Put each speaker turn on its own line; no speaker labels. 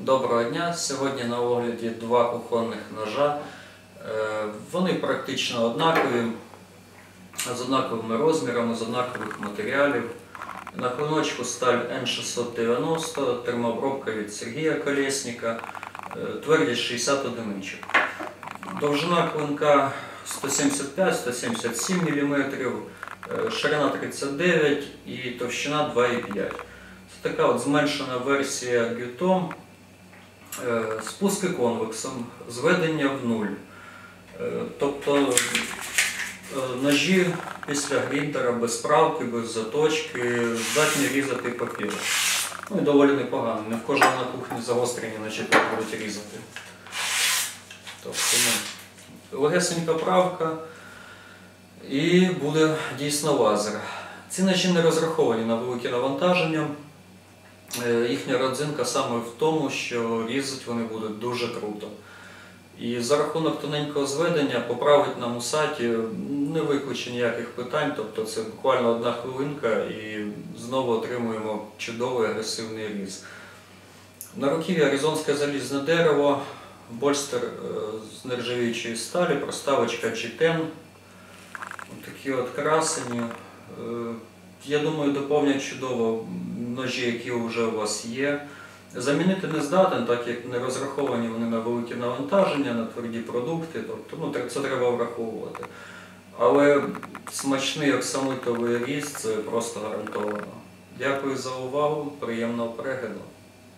Доброго дня! Сьогодні на огляді два кухонних ножа. Е, Вони практично однакові, з однаковими розмірами, з однакових матеріалів. На клиночку сталь N690, термообробка від Сергія Колєсніка, е, твердість 60 одиничок. Довжина клинка 175-177 мм, е, ширина 39 і товщина 2,5 Це така от зменшена версія Гютом. Е, Спуски конвексом, зведення в нуль. Е, Тобто е, ножі після гріндера без правки, без заточки, здатні різати папір. Ну і доволі непогано. Не в кожному на кухні загострені ножі будуть різати. Тобто, ну, легесенька правка і буде дійсно лазер. Ці ножі не розраховані на великі навантаження. Е, Їхня родзинка саме в тому, що різати вони будуть дуже круто. І за рахунок тоненького зведення поправить нам у саті не викличе ніяких питань, тобто це буквально одна хвилинка і знову отримуємо чудовий агресивний різ. На руків'я аризонське залізне дерево, больстер е, з нержавіючої сталі, проставочка G10. Такі от красені. Е, Я думаю, доповнять чудово ножі, які вже у вас є. Замінити не здатен, так як не розраховані вони на великі навантаження, на тверді продукти, тобто ну, це треба враховувати. Але смачний оксамитовий різ це просто гарантовано. Дякую за увагу, приємного перегляду.